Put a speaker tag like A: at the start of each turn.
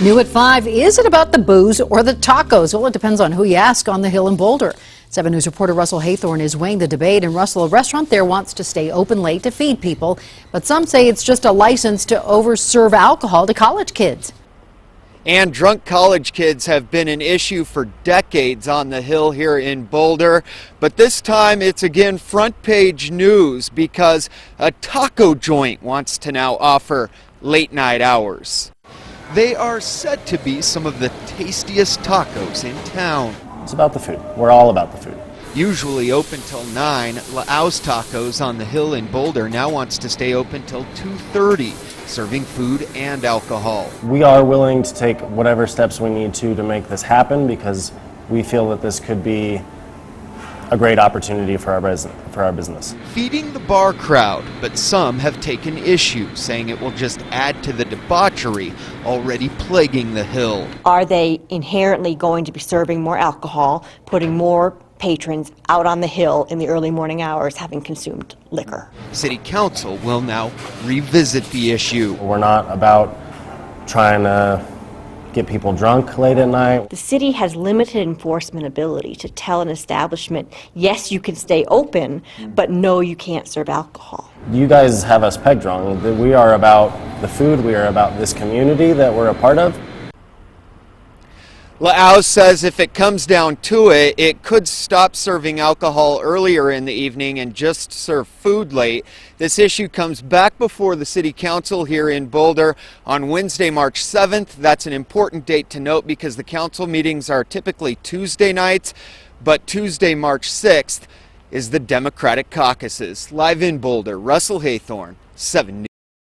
A: New at 5, is it about the booze or the tacos? Well, it depends on who you ask on the Hill in Boulder. 7 News reporter Russell Haythorn is weighing the debate, and Russell, a restaurant there wants to stay open late to feed people, but some say it's just a license to overserve alcohol to college kids.
B: And drunk college kids have been an issue for decades on the Hill here in Boulder. But this time it's again front page news because a taco joint wants to now offer late night hours. They are said to be some of the tastiest tacos in town.
C: It's about the food. We're all about the food.
B: Usually open till 9, La'ao's Tacos on the Hill in Boulder now wants to stay open till 2.30, serving food and alcohol.
C: We are willing to take whatever steps we need to to make this happen because we feel that this could be a great opportunity for our, bus- for our business.
B: Feeding the bar crowd, but some have taken issue, saying it will just add to the debauchery already plaguing the Hill.
D: Are they inherently going to be serving more alcohol, putting more patrons out on the hill in the early morning hours having consumed liquor?
B: City Council will now revisit the issue.
C: We're not about trying to get people drunk late at night.
D: The city has limited enforcement ability to tell an establishment, yes, you can stay open, but no, you can't serve alcohol.
C: You guys have us pegged wrong. We are about the food, we are about this community that we're a part of.
B: La'ao says if it comes down to it, it could stop serving alcohol earlier in the evening and just serve food late. This issue comes back before the City Council here in Boulder on Wednesday, March 7th. That's an important date to note because the council meetings are typically Tuesday nights, but Tuesday, March 6th is the Democratic caucuses. Live in Boulder, Russell Haythorn, 7 News.